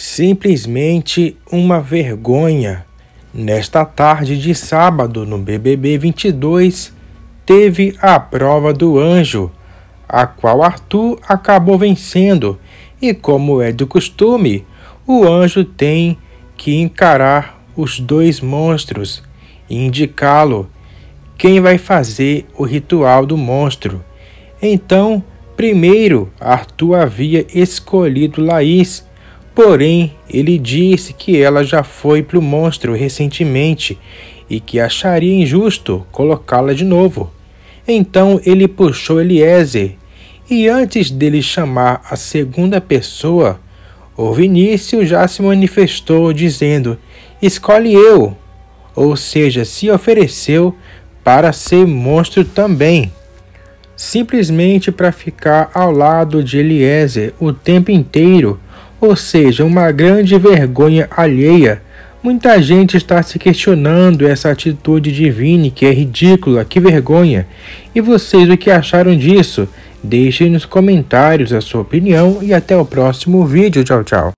Simplesmente uma vergonha. Nesta tarde de sábado, no BBB 22, teve a prova do anjo, a qual Arthur acabou vencendo, e como é do costume, o anjo tem que encarar os dois monstros e indicá-lo quem vai fazer o ritual do monstro. Então, primeiro, Arthur havia escolhido Laís Porém, ele disse que ela já foi para o monstro recentemente e que acharia injusto colocá-la de novo. Então ele puxou Eliezer, e antes dele chamar a segunda pessoa, o Vinícius já se manifestou dizendo: Escolhe eu! Ou seja, se ofereceu para ser monstro também. Simplesmente para ficar ao lado de Eliezer o tempo inteiro ou seja, uma grande vergonha alheia. Muita gente está se questionando essa atitude de Vini, que é ridícula, que vergonha. E vocês o que acharam disso? Deixem nos comentários a sua opinião e até o próximo vídeo. Tchau, tchau.